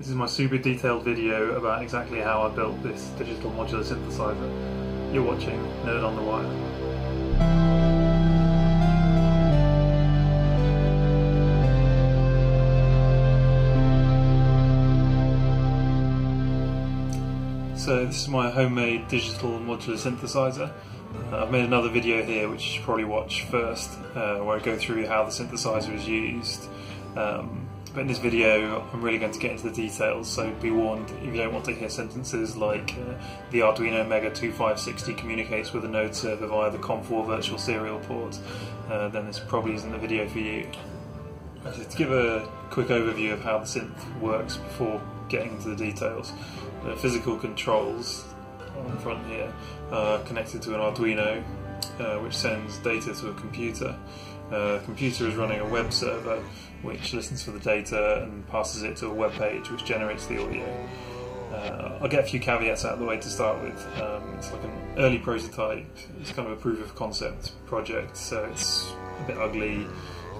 This is my super detailed video about exactly how I built this digital modular synthesizer. You're watching Nerd on the Wire. So this is my homemade digital modular synthesizer. Uh, I've made another video here which you should probably watch first uh, where I go through how the synthesizer is used. Um, but in this video I'm really going to get into the details so be warned if you don't want to hear sentences like uh, the Arduino Mega 2560 communicates with a node server via the COM4 virtual serial port uh, then this probably isn't the video for you. So to give a quick overview of how the synth works before getting into the details. The physical controls on the front here are connected to an Arduino uh, which sends data to a computer. Uh, the computer is running a web server which listens for the data and passes it to a web page which generates the audio. Uh, I'll get a few caveats out of the way to start with. Um, it's like an early prototype, it's kind of a proof of concept project, so it's a bit ugly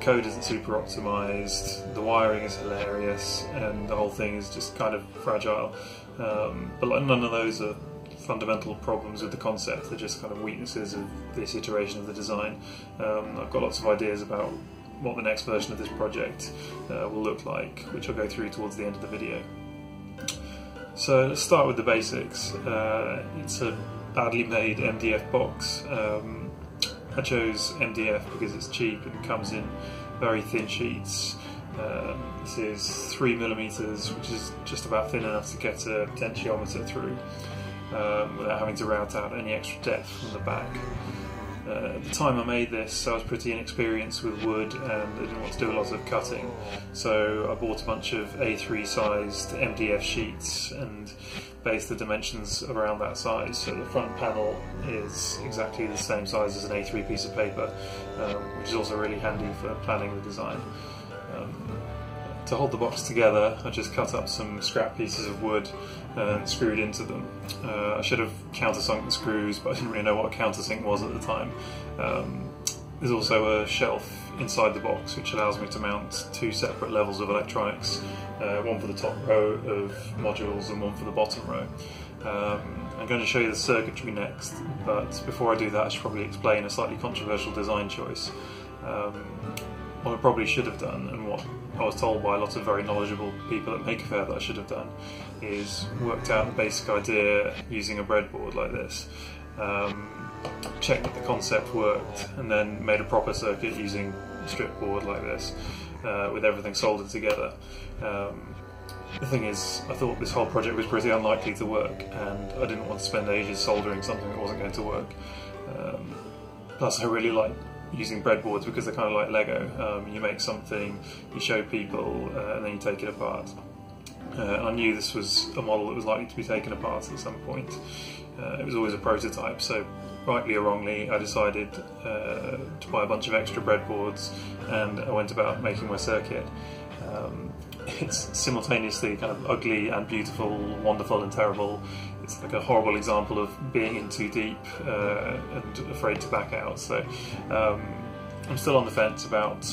code isn't super optimized, the wiring is hilarious, and the whole thing is just kind of fragile. Um, but none of those are fundamental problems with the concept, they're just kind of weaknesses of this iteration of the design. Um, I've got lots of ideas about what the next version of this project uh, will look like, which I'll go through towards the end of the video. So let's start with the basics. Uh, it's a badly made MDF box. Um, I chose MDF because it's cheap and comes in very thin sheets. Um, this is 3 millimeters, which is just about thin enough to get a potentiometer through um, without having to route out any extra depth from the back. Uh, at the time I made this, I was pretty inexperienced with wood and I didn't want to do a lot of cutting, so I bought a bunch of A3 sized MDF sheets and based the dimensions around that size. So the front panel is exactly the same size as an A3 piece of paper, um, which is also really handy for planning the design. To hold the box together, I just cut up some scrap pieces of wood and screwed into them. Uh, I should have countersunk the screws, but I didn't really know what a countersink was at the time. Um, there's also a shelf inside the box which allows me to mount two separate levels of electronics, uh, one for the top row of modules and one for the bottom row. Um, I'm going to show you the circuitry next, but before I do that I should probably explain a slightly controversial design choice. Um, what I probably should have done, and what I was told by lots of very knowledgeable people at Maker Faire that I should have done, is worked out the basic idea using a breadboard like this. Um, checked that the concept worked, and then made a proper circuit using strip board like this, uh, with everything soldered together. Um, the thing is, I thought this whole project was pretty unlikely to work, and I didn't want to spend ages soldering something that wasn't going to work. Um, plus, I really like using breadboards because they're kind of like Lego. Um, you make something, you show people, uh, and then you take it apart. Uh, I knew this was a model that was likely to be taken apart at some point. Uh, it was always a prototype, so rightly or wrongly, I decided uh, to buy a bunch of extra breadboards and I went about making my circuit. Um, it's simultaneously kind of ugly and beautiful, wonderful and terrible. It's like a horrible example of being in too deep uh, and afraid to back out. So um, I'm still on the fence about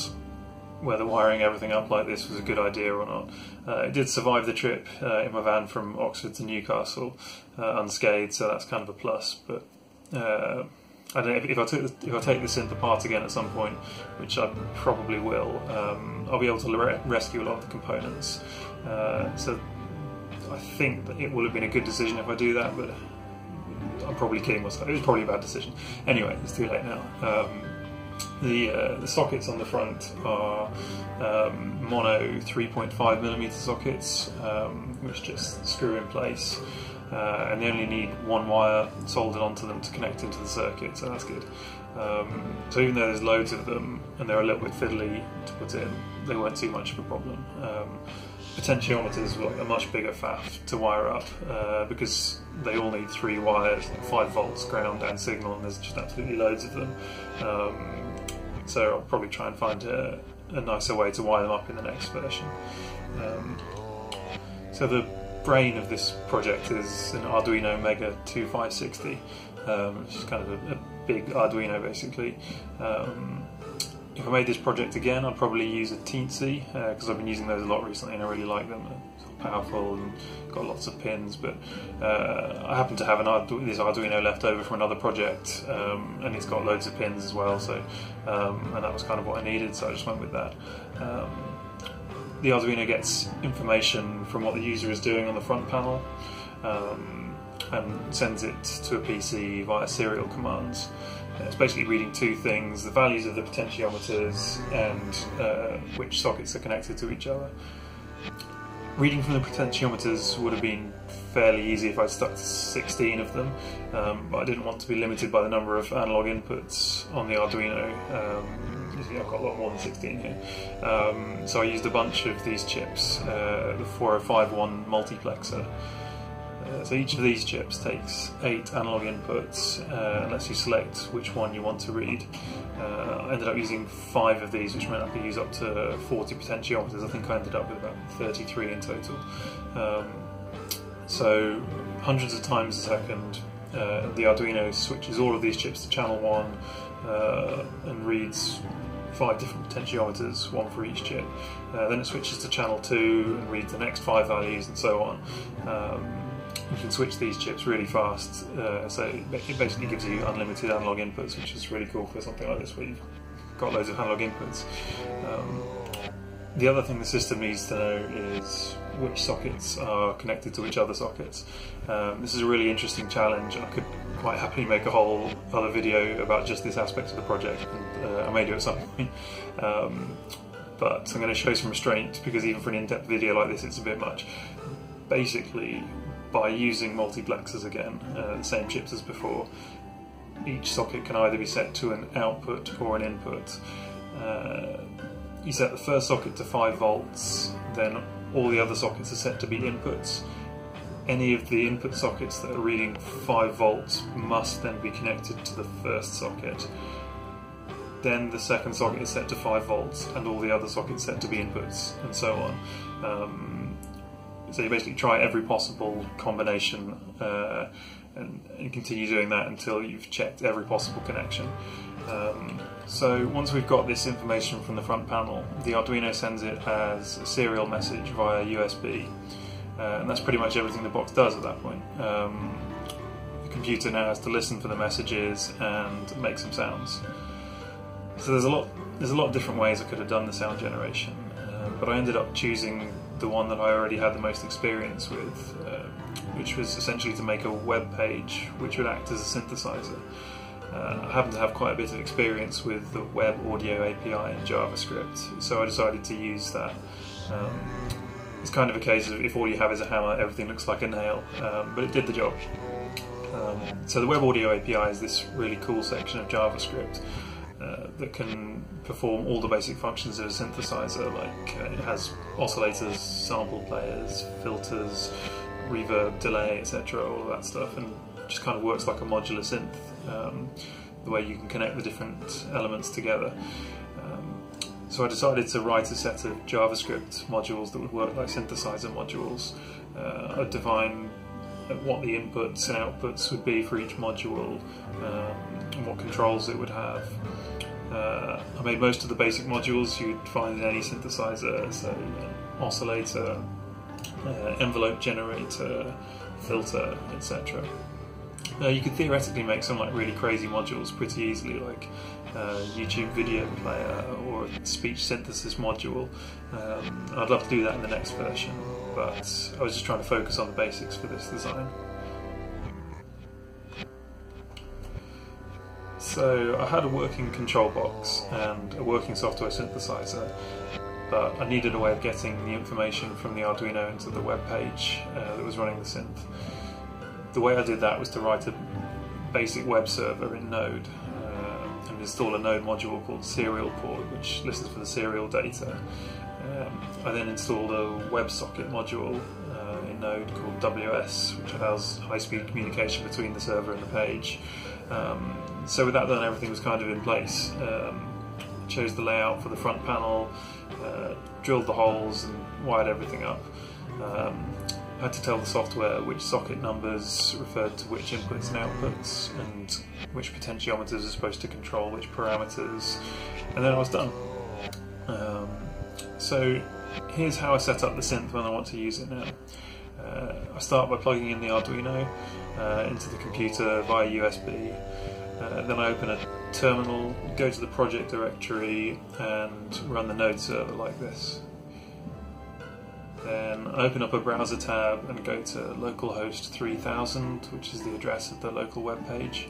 whether wiring everything up like this was a good idea or not. Uh, it did survive the trip uh, in my van from Oxford to Newcastle uh, unscathed, so that's kind of a plus. But uh, I don't know if, I took if I take the synth apart again at some point, which I probably will, um, I'll be able to re rescue a lot of the components. Uh, I think that it will have been a good decision if I do that, but I'm probably kidding myself. It was probably a bad decision. Anyway, it's too late now. Um, the, uh, the sockets on the front are um, mono 3.5 millimeter sockets, um, which just screw in place, uh, and they only need one wire soldered onto them to connect into the circuit, so that's good. Um, so even though there's loads of them and they're a little bit fiddly to put in, they weren't too much of a problem. Potentiometers were a much bigger faff to wire up uh, because they all need three wires, like 5 volts, ground and signal, and there's just absolutely loads of them. Um, so I'll probably try and find a, a, nicer way to wire them up in the next version. Um, so the brain of this project is an Arduino Mega 2560, um, which is kind of a, a big Arduino basically. Um, if I made this project again, I'd probably use a Teensy because uh, I've been using those a lot recently and I really like them. They're powerful and got lots of pins. But uh, I happen to have an Ardu this Arduino left over from another project, um, and it's got loads of pins as well. So, um, and that was kind of what I needed, so I just went with that. Um, the Arduino gets information from what the user is doing on the front panel um, and sends it to a PC via serial commands. It's basically reading two things, the values of the potentiometers and uh, which sockets are connected to each other. Reading from the potentiometers would have been fairly easy if I'd stuck to 16 of them, um, but I didn't want to be limited by the number of analog inputs on the Arduino. Um, I've got a lot more than 16 here. Um, so I used a bunch of these chips, uh, the 4051 multiplexer. Uh, so each of these chips takes eight analog inputs uh, and lets you select which one you want to read. Uh, I ended up using five of these, which meant I could use up to 40 potentiometers. I think I ended up with about 33 in total. Um, so hundreds of times a second, uh, the Arduino switches all of these chips to channel one uh, and reads five different potentiometers, one for each chip. Uh, then it switches to channel two and reads the next five values and so on. Um, you can switch these chips really fast, uh, so it basically gives you unlimited analog inputs, which is really cool for something like this where you've got loads of analog inputs. Um, the other thing the system needs to know is which sockets are connected to which other sockets. Um, this is a really interesting challenge. And I could quite happily make a whole other video about just this aspect of the project, and uh, I may do at some point. Um, but I'm going to show some restraint because even for an in-depth video like this, it's a bit much. Basically, by using multiplexers again, uh, the same chips as before, each socket can either be set to an output or an input. Uh, you set the first socket to 5 volts, then all the other sockets are set to be inputs. Any of the input sockets that are reading 5 volts must then be connected to the first socket. Then the second socket is set to 5 volts and all the other sockets set to be inputs and so on. Um, so you basically try every possible combination uh, and, and, continue doing that until you've checked every possible connection. Um, so once we've got this information from the front panel, the Arduino sends it as a serial message via USB. Uh, and that's pretty much everything the box does at that point. Um, the computer now has to listen for the messages and make some sounds. So there's a lot there's a lot of different ways I could have done the sound generation, uh, but I ended up choosing the one that I already had the most experience with, uh, which was essentially to make a web page which would act as a synthesizer. Uh, I happen to have quite a bit of experience with the web audio API in JavaScript, so I decided to use that. Um, it's kind of a case of if all you have is a hammer, everything looks like a nail, um, but it did the job. Um, so the web audio API is this really cool section of JavaScript uh, that can perform all the basic functions of a synthesizer, like uh, it has oscillators, sample players, filters, reverb, delay, etc., all of that stuff, and just kind of works like a modular synth, um, the way you can connect the different elements together. Um, so I decided to write a set of JavaScript modules that would work like synthesizer modules. Uh, I'd define what the inputs and outputs would be for each module um, and what controls it would have. Uh, I made most of the basic modules you'd find in any synthesizer, so oscillator, uh, envelope generator, filter, etc. Uh, you could theoretically make some like really crazy modules pretty easily, like uh, YouTube video player or speech synthesis module. Um, I'd love to do that in the next version, but I was just trying to focus on the basics for this design. So I had a working control box and a working software synthesizer, but I needed a way of getting the information from the Arduino into the web page uh, that was running the synth. The way I did that was to write a basic web server in Node uh, and install a Node module called Serial Port, which listens for the serial data. Um, I then installed a WebSocket module uh, in Node called WS, which allows high-speed communication between the server and the page. Um, so with that done, everything was kind of in place. Um, chose the layout for the front panel, uh, drilled the holes and wired everything up. Um, had to tell the software which socket numbers referred to which inputs and outputs, and which potentiometers are supposed to control which parameters, and then I was done. Um, so here's how I set up the synth when I want to use it now. Uh, I start by plugging in the Arduino uh, into the computer via USB. Uh, then I open a terminal, go to the project directory and run the node server like this. Then open up a browser tab and go to localhost 3000, which is the address of the local web page.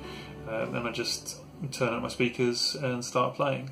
Uh, then I just turn up my speakers and start playing.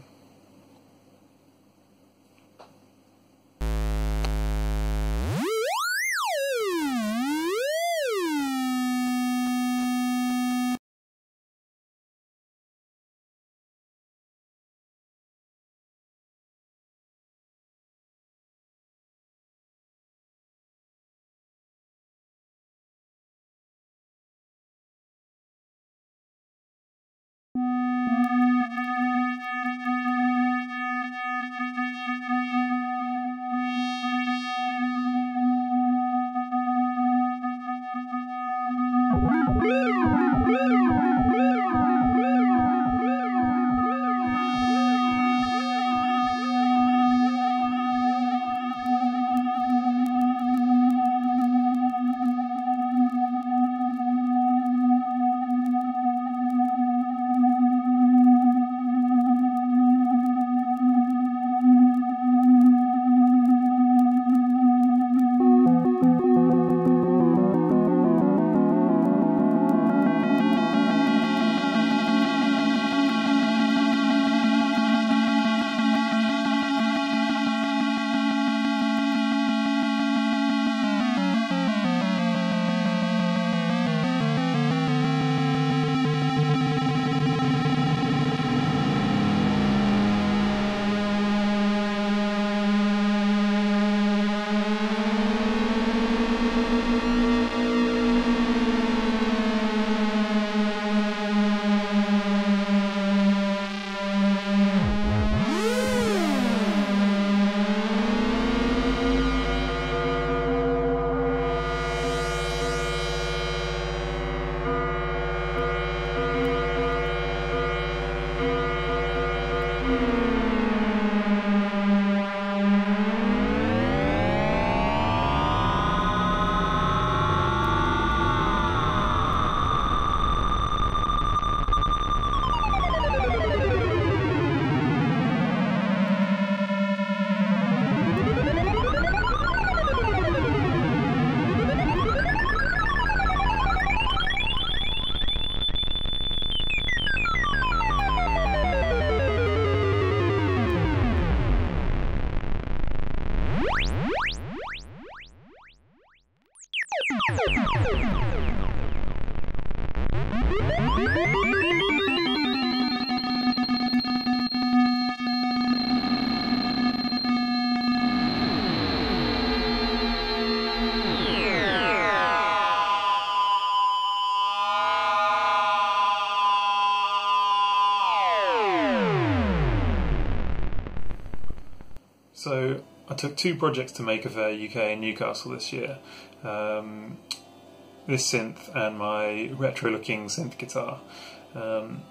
So I took two projects to Maker Faire UK in Newcastle this year. Um, this synth and my retro-looking synth guitar. Um,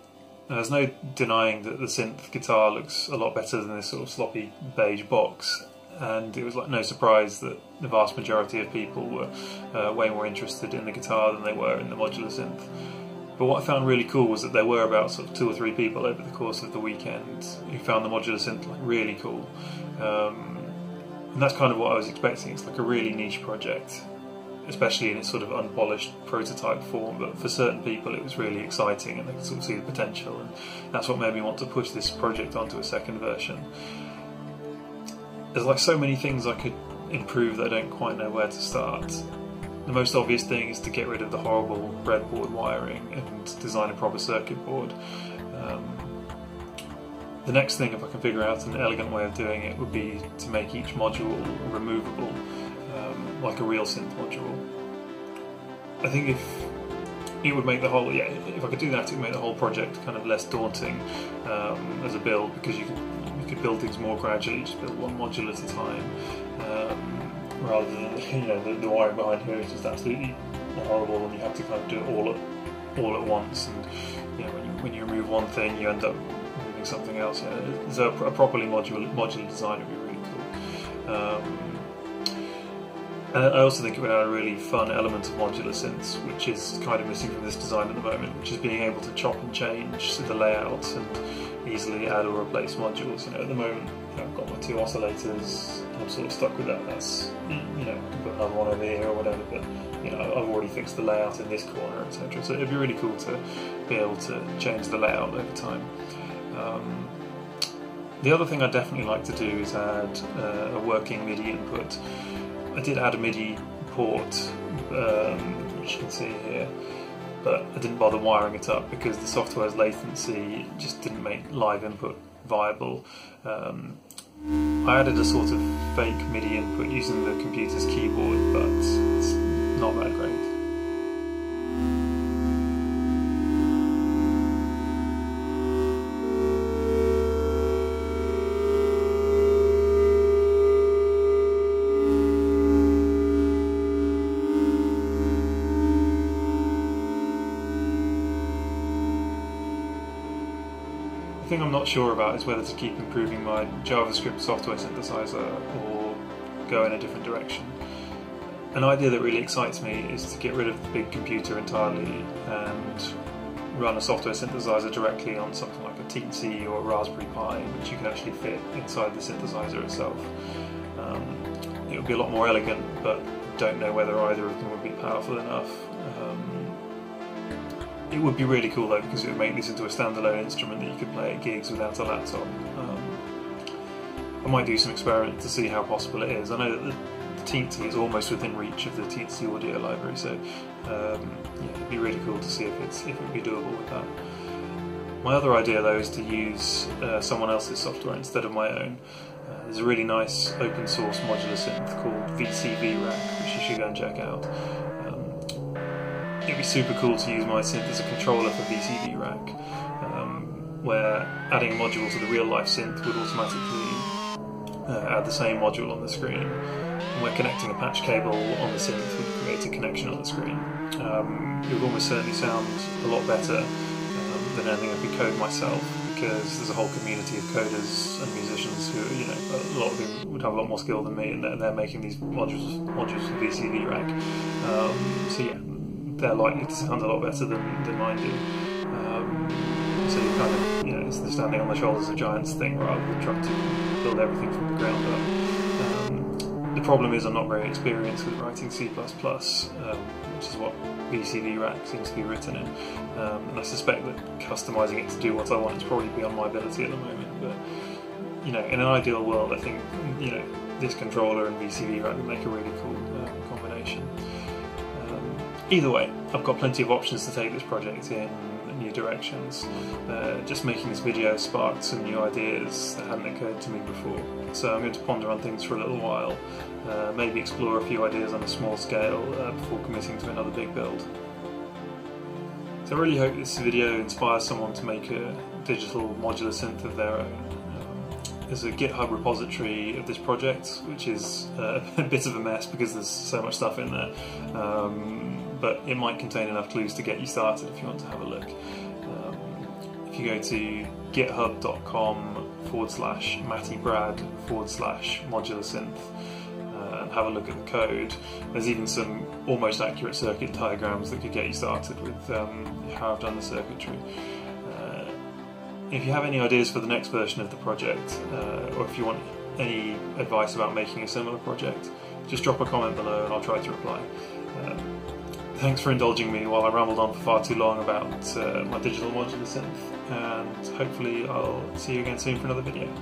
there's no denying that the synth guitar looks a lot better than this sort of sloppy beige box, and it was like no surprise that the vast majority of people were uh, way more interested in the guitar than they were in the modular synth. But what I found really cool was that there were about sort of two or three people over the course of the weekend who found the modular synth like really cool. Um, and that's kind of what I was expecting. It's like a really niche project, especially in its sort of unpolished prototype form. But for certain people, it was really exciting, and they could sort of see the potential. And that's what made me want to push this project onto a second version. There's like so many things I could improve that I don't quite know where to start. The most obvious thing is to get rid of the horrible breadboard wiring and design a proper circuit board. Um, the next thing, if I can figure out an elegant way of doing it, would be to make each module removable, um, like a real synth module. I think if it would make the whole, yeah, if I could do that, it would make the whole project kind of less daunting um, as a build because you could, you could build things more gradually, just build one module at a time. Rather than you know the, the wiring behind here is just absolutely horrible, and you have to kind of do it all at all at once. And you know, when you, when you remove one thing, you end up moving something else. Know, so a, a properly modular modular design would be really cool. Um, and I also think it would add a really fun element of modular synths, which is kind of missing from this design at the moment, which is being able to chop and change the layout and easily add or replace modules. You know, at the moment, I've got my two oscillators, I'm sort of stuck with that. That's you know, put another one over here or whatever. But you know, I've already fixed the layout in this corner, etc. So it'd be really cool to be able to change the layout over time. Um, the other thing I'd definitely like to do is add uh, a working MIDI input. I did add a MIDI port, um, which you can see here, but I didn't bother wiring it up because the software's latency just didn't make live input viable. Um, I added a sort of fake MIDI input using the computer's keyboard, but it's not that great. Not sure about is whether to keep improving my JavaScript software synthesizer or go in a different direction. An idea that really excites me is to get rid of the big computer entirely and run a software synthesizer directly on something like a Teensy or a Raspberry Pi, which you can actually fit inside the synthesizer itself. Um, it would be a lot more elegant, but don't know whether either of them would be powerful enough. Um, it would be really cool though because it would make this into a standalone instrument that you could play at gigs without a laptop. Um, I might do some experiment to see how possible it is. I know that the, Teensy is almost within reach of the Teensy audio library, so um, yeah, it'd be really cool to see if it's if it would be doable with that. My other idea though is to use uh, someone else's software instead of my own. Uh, there's a really nice open source modular synth called VCV Rack, which you should go and check out it'd be super cool to use my synth as a controller for VCV Rack, um, where adding a module to the real life synth would automatically uh, add the same module on the screen, and where connecting a patch cable on the synth would create a connection on the screen. Um, it would almost certainly sound a lot better um, than anything I could code myself because there's a whole community of coders and musicians who, you know, a lot of them would have a lot more skill than me, and they're, they're making these modules modules for VCV Rack. Um, so yeah, they're likely to sound a lot better than, than mine do. Um, so you kind of, you know, it's the standing on the shoulders of giants thing rather than trying to build everything from the ground up. Um, the problem is I'm not very experienced with writing C++, um, which is what VCV Rack seems to be written in. Um, and I suspect that customizing it to do what I want is probably beyond my ability at the moment. But you know, in an ideal world, I think you know this controller and VCV Rack would make a really cool uh, combination. Either way, I've got plenty of options to take this project in new directions. Uh, just making this video sparked some new ideas that hadn't occurred to me before. So I'm going to ponder on things for a little while, uh, maybe explore a few ideas on a small scale uh, before committing to another big build. So I really hope this video inspires someone to make a digital modular synth of their own. Um, there's a GitHub repository of this project, which is uh, a bit of a mess because there's so much stuff in there. Um, but it might contain enough clues to get you started if you want to have a look. Um, if you go to github.com forward slash Brad forward slash modular synth uh, and have a look at the code, there's even some almost accurate circuit diagrams that could get you started with um, how I've done the circuitry. Uh, if you have any ideas for the next version of the project, uh, or if you want any advice about making a similar project, just drop a comment below and I'll try to reply. Um, thanks for indulging me while I rambled on for far too long about uh, my digital modular synth, and hopefully I'll see you again soon for another video.